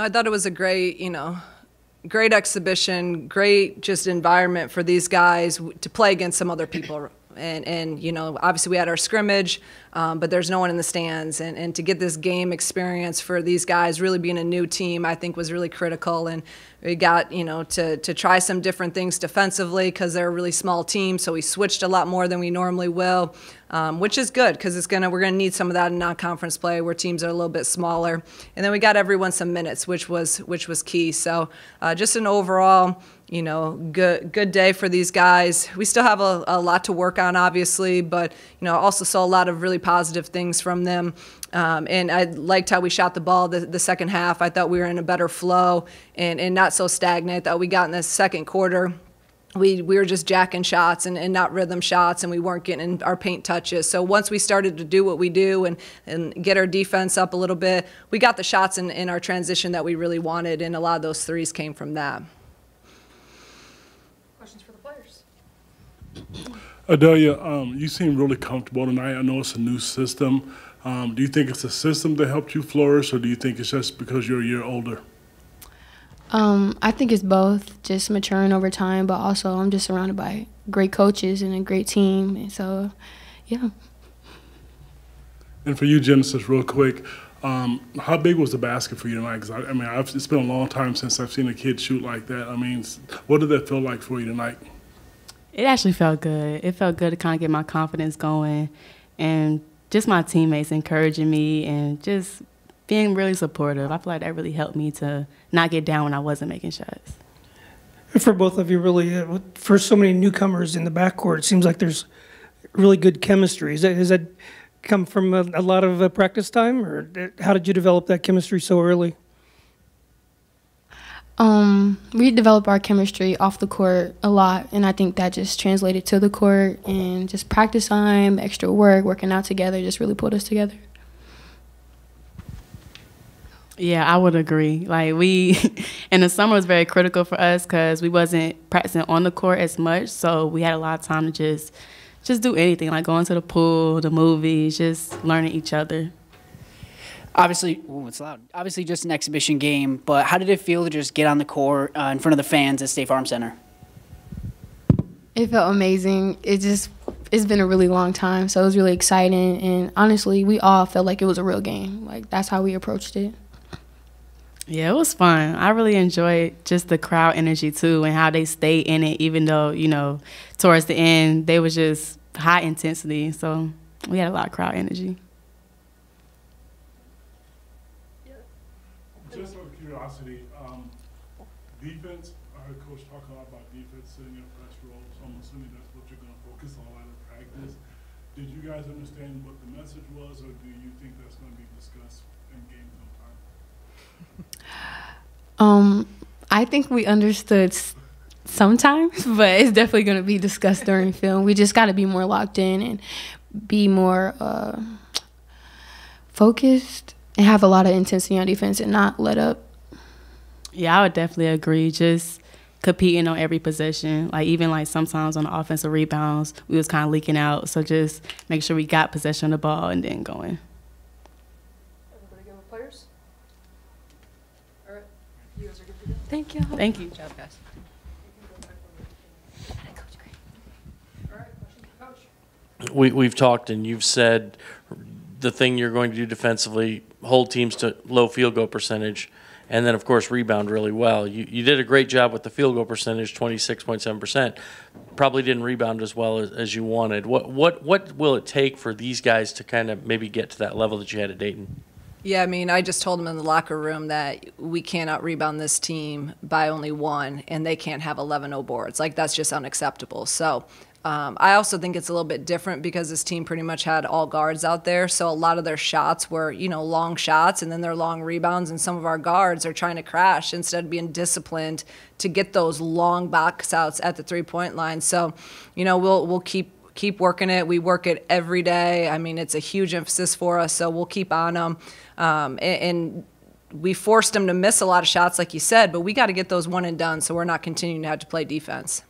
I thought it was a great, you know, great exhibition, great just environment for these guys to play against some other people and and you know obviously we had our scrimmage um, but there's no one in the stands. And, and to get this game experience for these guys really being a new team i think was really critical. And we got you know to, to try some different things defensively because they're a really small team. So we switched a lot more than we normally will um, which is good because it's gonna we're gonna need some of that in non-conference play where teams are a little bit smaller. And then we got everyone some minutes which was which was key. So uh, just an overall you know, good good day for these guys. We still have a, a lot to work on, obviously, but you know, also saw a lot of really positive things from them. Um, and I liked how we shot the ball the, the second half. I thought we were in a better flow and, and not so stagnant. That we got in the second quarter we, we were just jacking shots and, and not rhythm shots and we weren't getting our paint touches. So once we started to do what we do and, and get our defense up a little bit, we got the shots in, in our transition that we really wanted and a lot of those threes came from that. Adalia, um, you seem really comfortable tonight. I know it's a new system. Um, do you think it's a system that helped you flourish, or do you think it's just because you're a year older? Um, I think it's both, just maturing over time, but also I'm just surrounded by great coaches and a great team, and so, yeah. And for you, Genesis, real quick, um, how big was the basket for you tonight? Because I, I, mean, I've, it's been a long time since I've seen a kid shoot like that. I mean, what did that feel like for you tonight? It actually felt good. It felt good to kind of get my confidence going and just my teammates encouraging me and just being really supportive. I feel like that really helped me to not get down when I wasn't making shots. For both of you, really, uh, for so many newcomers in the backcourt, it seems like there's really good chemistry. Is that, has that come from a, a lot of uh, practice time, or how did you develop that chemistry so early? Um, we develop our chemistry off the court a lot, and I think that just translated to the court and just practice time, extra work, working out together, just really pulled us together. Yeah, I would agree. Like we, in the summer was very critical for us because we wasn't practicing on the court as much, so we had a lot of time to just, just do anything, like going to the pool, the movies, just learning each other obviously, oh, it's loud. Obviously, just an exhibition game. But how did it feel to just get on the court uh, in front of the fans at State Farm Center? It felt amazing. It just it's been a really long time, so it was really exciting. And honestly, we all felt like it was a real game. Like that's how we approached it. Yeah, it was fun. I really enjoyed just the crowd energy too, and how they stayed in it, even though you know towards the end they was just high intensity. So we had a lot of crowd energy. just out of curiosity, um, defense, I heard Coach talk a lot about defense sitting in press roll, so I'm assuming that's what you're going to focus on at practice. Did you guys understand what the message was, or do you think that's going to be discussed in game? Um, I think we understood sometimes, but it's definitely going to be discussed during film. We just got to be more locked in and be more uh, focused and have a lot of intensity on defense and not let up. Yeah, I would definitely agree. Just competing on every possession. Like even like sometimes on the offensive rebounds, we was kind of leaking out. So just make sure we got possession of the ball and then going. Everybody give players. All right, you guys are good to go. Thank you. Thank you. Good job, guys. We, we've talked and you've said the thing you're going to do defensively, hold teams to low field goal percentage, and then of course rebound really well. You you did a great job with the field goal percentage, 26.7 percent. Probably didn't rebound as well as, as you wanted. What what what will it take for these guys to kind of maybe get to that level that you had at Dayton? Yeah, I mean, I just told them in the locker room that we cannot rebound this team by only one, and they can't have 11 0 boards. Like, that's just unacceptable. So um, I also think it's a little bit different because this team pretty much had all guards out there, so a lot of their shots were, you know, long shots and then their long rebounds. And some of our guards are trying to crash instead of being disciplined to get those long box outs at the three point line. So, you know, we'll we'll keep keep working it. We work it every day. I mean, it's a huge emphasis for us, so we'll keep on them. Um, and, and we forced them to miss a lot of shots, like you said, but we got to get those one and done, so we're not continuing to have to play defense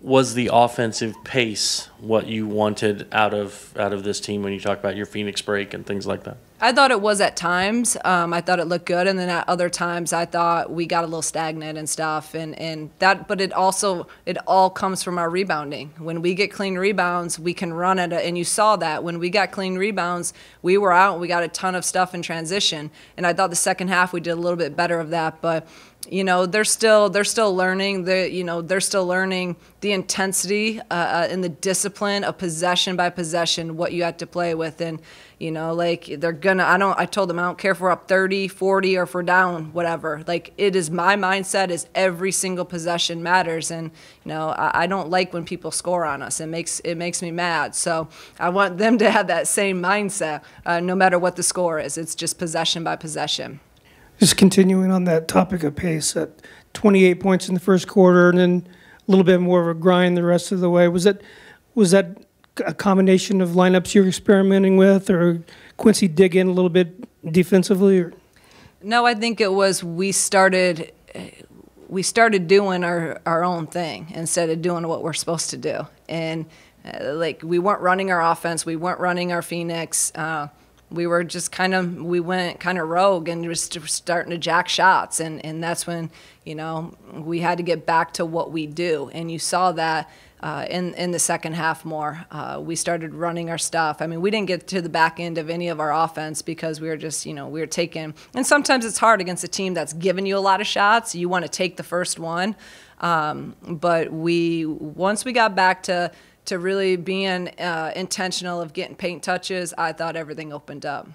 was the offensive pace what you wanted out of out of this team when you talk about your Phoenix break and things like that? I thought it was at times. Um, I thought it looked good, and then at other times, I thought we got a little stagnant and stuff. And, and that, but it also it all comes from our rebounding. When we get clean rebounds, we can run it. And you saw that when we got clean rebounds, we were out. We got a ton of stuff in transition. And I thought the second half we did a little bit better of that. But you know they're still they're still learning the you know they're still learning the intensity uh, uh, and the discipline of possession by possession what you have to play with. And you know like they're gonna i don't i told them i don't care if we're up 30 40 or we're down whatever. Like it is my mindset is every single possession matters. And you know i, I don't like when people score on us. It makes it makes me mad. So i want them to have that same mindset uh, no matter what the score is. It's just possession by possession Just continuing on that topic of pace, at 28 points in the first quarter, and then a little bit more of a grind the rest of the way. Was that was that a combination of lineups you're experimenting with, or Quincy dig in a little bit defensively? Or? No, I think it was we started we started doing our, our own thing instead of doing what we're supposed to do. And uh, like we weren't running our offense, we weren't running our Phoenix. Uh, we were just kind of we went kind of rogue and just starting to jack shots, and and that's when you know we had to get back to what we do, and you saw that. Uh, in in the second half more. Uh, we started running our stuff. I mean, we didn't get to the back end of any of our offense because we were just, you know, we were taking. And sometimes it's hard against a team that's giving you a lot of shots. You want to take the first one, um, but we once we got back to to really being uh, intentional of getting paint touches, I thought everything opened up.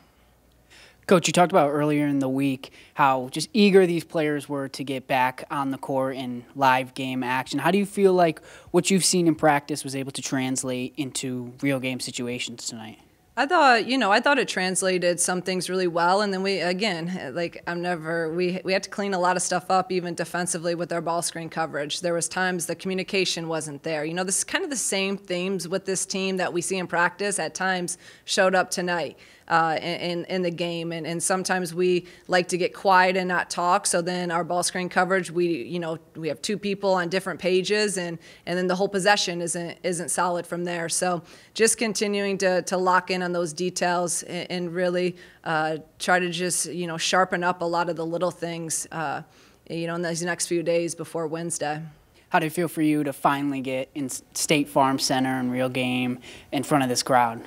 Coach, you talked about earlier in the week how just eager these players were to get back on the court in live game action. How do you feel like what you've seen in practice was able to translate into real game situations tonight? I thought, you know, I thought it translated some things really well, and then we, again, like I'm never, we we had to clean a lot of stuff up, even defensively with our ball screen coverage. There was times the communication wasn't there. You know, this is kind of the same themes with this team that we see in practice. At times, showed up tonight uh, in, in the game. And, and sometimes we like to get quiet and not talk. So then our ball screen coverage, we you know we have two people on different pages, and and then the whole possession isn't isn't solid from there. So just continuing to to lock in on those details and, and really uh, try to just you know sharpen up a lot of the little things. Uh, you know, in these next few days before Wednesday. How did it feel for you to finally get in State Farm Center and real game in front of this crowd?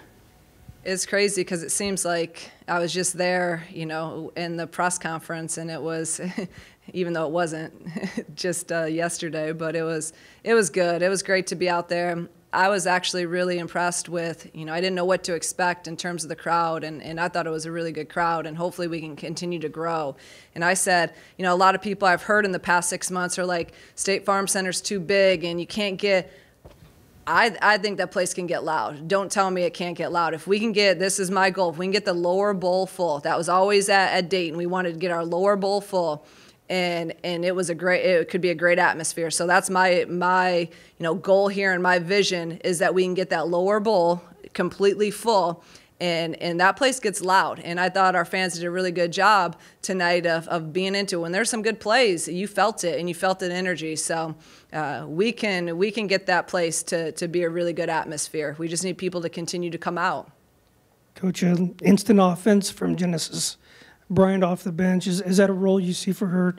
It's crazy because it seems like I was just there, you know, in the press conference, and it was, even though it wasn't just uh, yesterday, but it was it was good. It was great to be out there. I was actually really impressed with, you know, I didn't know what to expect in terms of the crowd, and, and I thought it was a really good crowd, and hopefully we can continue to grow. And I said, you know, a lot of people I've heard in the past six months are like, State Farm Center's too big, and you can't get I, I think that place can get loud. Don't tell me it can't get loud. If we can get, this is my goal, if we can get the lower bowl full, that was always at, at Dayton. We wanted to get our lower bowl full. And, and it was a great it could be a great atmosphere so that's my my you know goal here and my vision is that we can get that lower bowl completely full and and that place gets loud. And I thought our fans did a really good job tonight of, of being into. It. When there's some good plays, you felt it and you felt the energy. So uh, we can we can get that place to to be a really good atmosphere. We just need people to continue to come out. Coach, instant offense from Genesis. Bryant off the bench is is that a role you see for her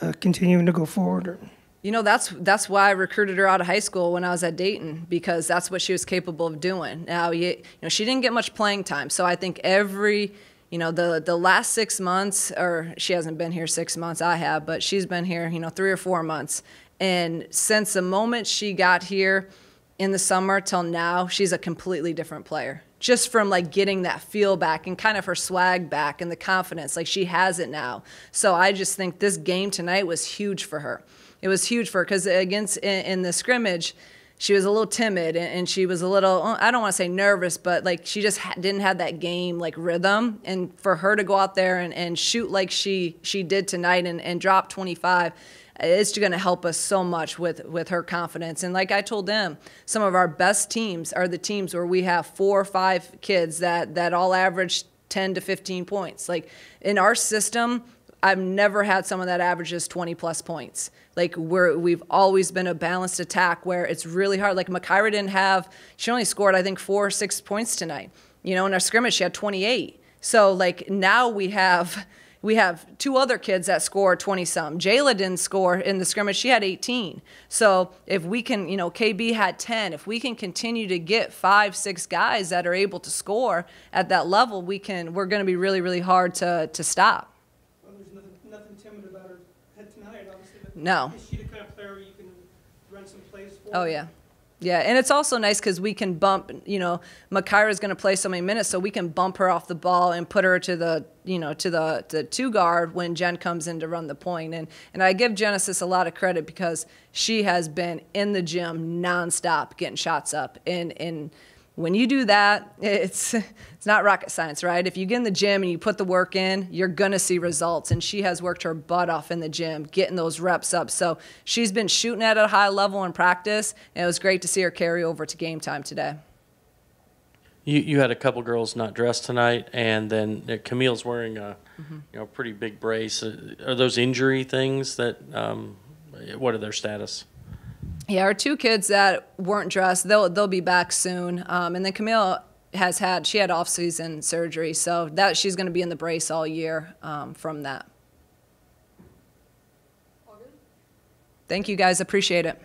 uh, continuing to go forward? Or? You know, that's that's why I recruited her out of high school when I was at Dayton because that's what she was capable of doing. Now, you, you know, she didn't get much playing time, so I think every you know the the last six months, or she hasn't been here six months. I have, but she's been here, you know, three or four months. And since the moment she got here in the summer till now, she's a completely different player. Just from like getting that feel back and kind of her swag back and the confidence, like she has it now. So I just think this game tonight was huge for her it was huge for her because against in, in, the scrimmage, she was a little timid and, and she was a little uh, I don't want to say nervous, but like she just ha- didn't have that game like rhythm. And for her to go out there and, and shoot like she she did tonight and, and drop 25 it's going to help us so much with with her confidence and like i told them some of our best teams are the teams where we have four or five kids that that all average 10 to 15 points like in our system I've never had someone that averages 20 plus points. Like we're we've always been a balanced attack where it's really hard. Like Makira didn't have she only scored I think four or six points tonight. You know, in our scrimmage she had 28. So like now we have we have two other kids that score 20 some. Jayla didn't score in the scrimmage. She had 18. So if we can, you know, KB had 10. If we can continue to get five, six guys that are able to score at that level, we can, we're going to be really, really hard to, to stop. Well, there's nothing, nothing timid about her head tonight, obviously. but No. Is she the kind of player you can run some plays for? Oh yeah. Yeah, and it's also nice because we can bump, you know, Makira's going to play so many minutes, so we can bump her off the ball and put her to the, you know, to the, the two guard when Jen comes in to run the point. And and I give Genesis a lot of credit because she has been in the gym nonstop getting shots up. And and when you do that, it's it's not rocket science, right? If you get in the gym and you put the work in, you're gonna see results. And she has worked her butt off in the gym, getting those reps up. So she's been shooting at a high level in practice, and it was great to see her carry over to game time today. You, you had a couple girls not dressed tonight, and then uh, Camille's wearing a, you know, pretty big brace. Uh, Are those injury things that, um, what are their status? Yeah, our two kids that weren't dressed, they'll they'll be back soon. Um, and then Camille has had she had off season surgery, so that she's going to be in the brace all year um, from that. Thank you guys, appreciate it.